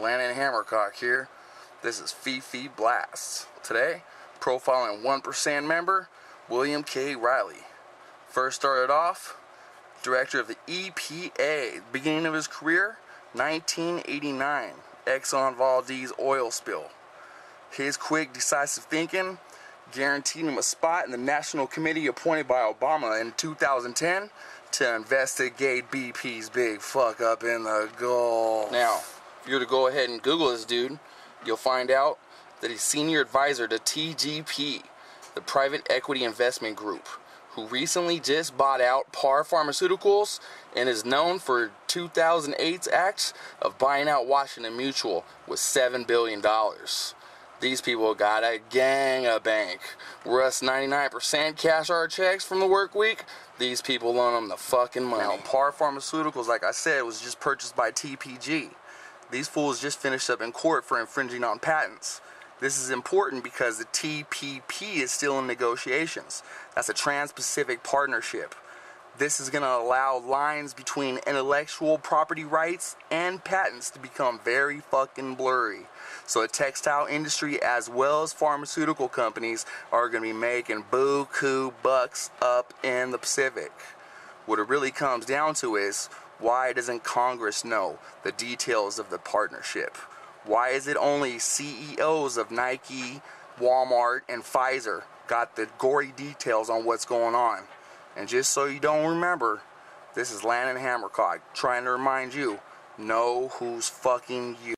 Landen Hammercock here. This is Fifi Blasts. Today, profiling 1% member William K. Reilly. First started off, director of the EPA. Beginning of his career, 1989, Exxon Valdez oil spill. His quick, decisive thinking guaranteed him a spot in the National Committee appointed by Obama in 2010 to investigate BP's big fuck up in the Gulf. Now, if you were to go ahead and Google this dude, you'll find out that he's senior advisor to TGP, the private equity investment group, who recently just bought out Par Pharmaceuticals and is known for 2008's act of buying out Washington Mutual with $7 billion. These people got a gang of bank. Where us 99% cash our checks from the work week, these people loan them the fucking money. Now, Par Pharmaceuticals, like I said, was just purchased by TPG. These fools just finished up in court for infringing on patents. This is important because the TPP is still in negotiations. That's a Trans Pacific Partnership. This is going to allow lines between intellectual property rights and patents to become very fucking blurry. So the textile industry as well as pharmaceutical companies are going to be making buku bucks up in the Pacific. What it really comes down to is why doesn't Congress know the details of the partnership? Why is it only CEOs of Nike, Walmart, and Pfizer got the gory details on what's going on? And just so you don't remember, this is Landen Hammercock trying to remind you know who's fucking you.